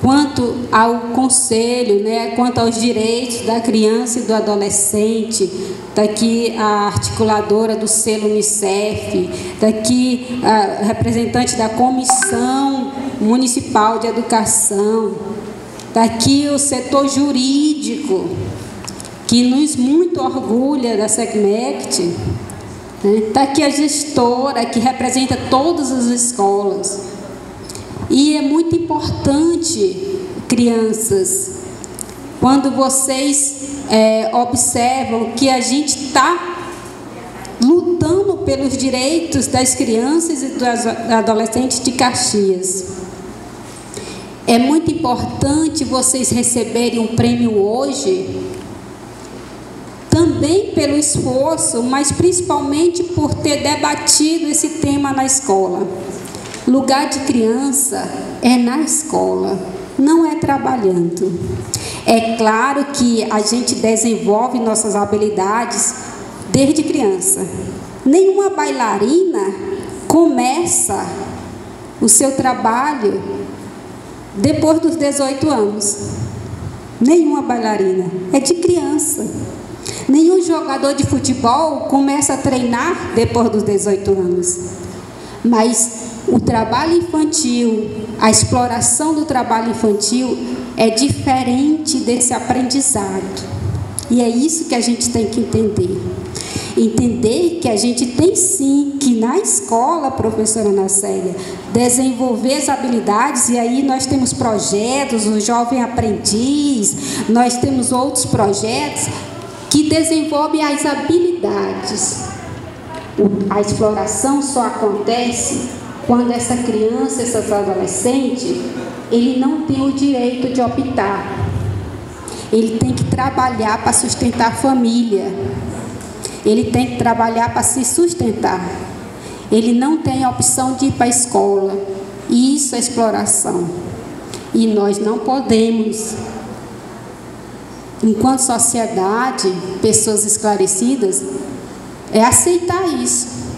quanto ao conselho, né, quanto aos direitos da criança e do adolescente, daqui a articuladora do selo Unicef, daqui a representante da Comissão Municipal de Educação, daqui o setor jurídico, que nos muito orgulha da SECMECT, né, daqui a gestora que representa todas as escolas, e é muito importante, crianças, quando vocês é, observam que a gente está lutando pelos direitos das crianças e dos adolescentes de Caxias. É muito importante vocês receberem um prêmio hoje, também pelo esforço, mas principalmente por ter debatido esse tema na escola. Lugar de criança é na escola, não é trabalhando. É claro que a gente desenvolve nossas habilidades desde criança. Nenhuma bailarina começa o seu trabalho depois dos 18 anos. Nenhuma bailarina, é de criança. Nenhum jogador de futebol começa a treinar depois dos 18 anos. Mas o trabalho infantil, a exploração do trabalho infantil é diferente desse aprendizado. E é isso que a gente tem que entender. Entender que a gente tem sim que na escola, professora Nacélia, desenvolver as habilidades, e aí nós temos projetos, o Jovem Aprendiz, nós temos outros projetos que desenvolvem as habilidades. A exploração só acontece quando essa criança, essa adolescente, ele não tem o direito de optar. Ele tem que trabalhar para sustentar a família. Ele tem que trabalhar para se sustentar. Ele não tem a opção de ir para a escola. Isso é exploração. E nós não podemos, enquanto sociedade, pessoas esclarecidas, é aceitar isso.